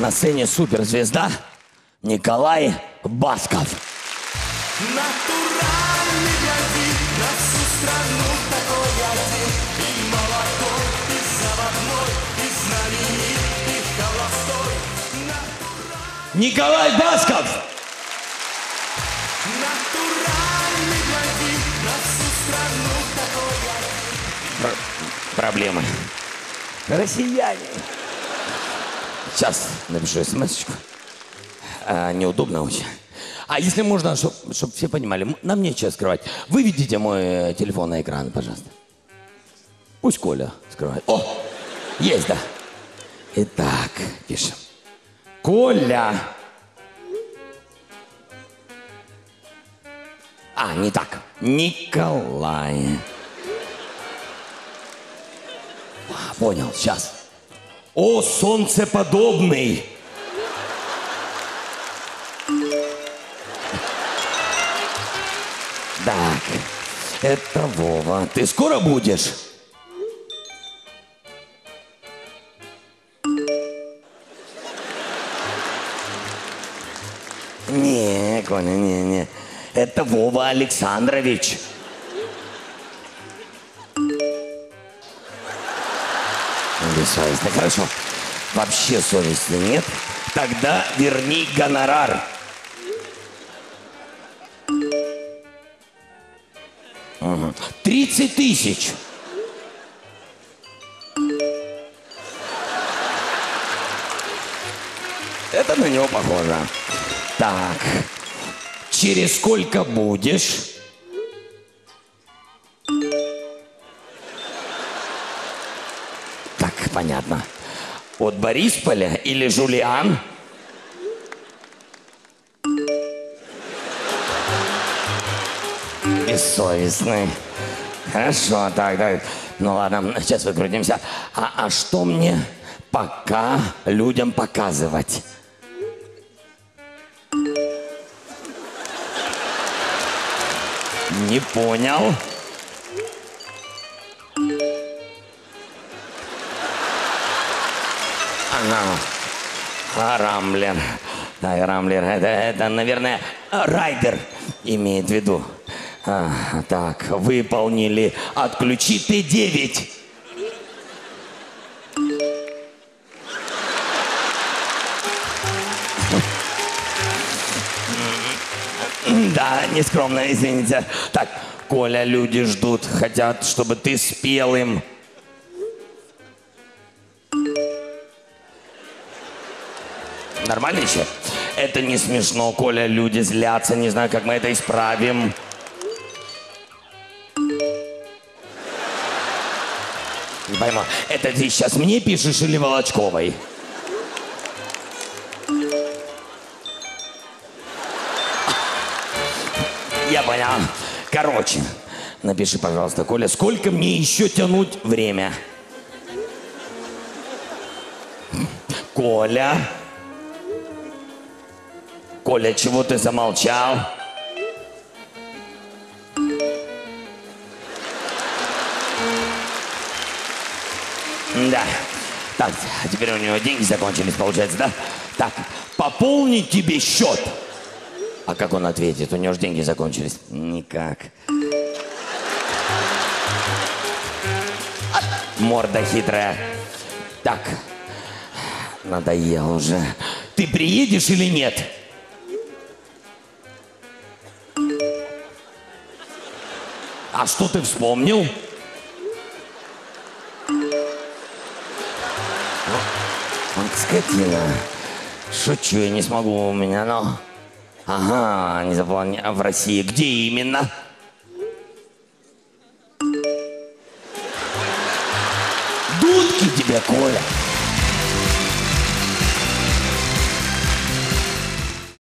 На сцене суперзвезда Николай Басков. Натуральный блондин на всю страну такой один И молодой, и заводной, и знаменит, и холостой Николай Басков! Натуральный блондин на всю страну такой один Проблемы. Россияне. Сейчас напишу смс -очку. А, неудобно очень. А если можно, чтобы все понимали, нам нечего скрывать. Выведите мой э, телефон на экран, пожалуйста. Пусть Коля скрывает. О, есть, да. Итак, пишем. Коля. А, не так. Николай. А, Понял, сейчас. О, солнцеподобный! Так, это Вова. Ты скоро будешь? Не, Коля, не, не. Это Вова Александрович. Бессовестно, хорошо. Вообще совести нет. Тогда верни гонорар. 30 тысяч. Это на него похоже. Так. Через сколько будешь? От Борисполя или Жулиан? Бессовестный. Хорошо, так, так. Ну ладно, сейчас выкрутимся. А, а что мне пока людям показывать? Не понял. Ага. А, Рамблер. Да, Рамблер. Это, это, наверное, райдер имеет в виду. А, так, выполнили. Отключи Т9. Да, нескромно, извините. Так, Коля, люди ждут, хотят, чтобы ты спел им. Нормально еще? Это не смешно, Коля, люди злятся, не знаю, как мы это исправим. Не пойму, это ты сейчас мне пишешь или Волочковой? Я понял. Короче, напиши, пожалуйста, Коля, сколько мне еще тянуть время? Коля. Коля, чего ты замолчал? Да. Так, а теперь у него деньги закончились, получается, да? Так, пополнить тебе счет. А как он ответит? У него же деньги закончились. Никак. Морда хитрая. Так, надоел уже. Ты приедешь или нет? А что ты вспомнил? Вот скотина. Шучу, я не смогу у меня, но... Ага, не заплани... а в России. Где именно? Дудки тебе, Коля.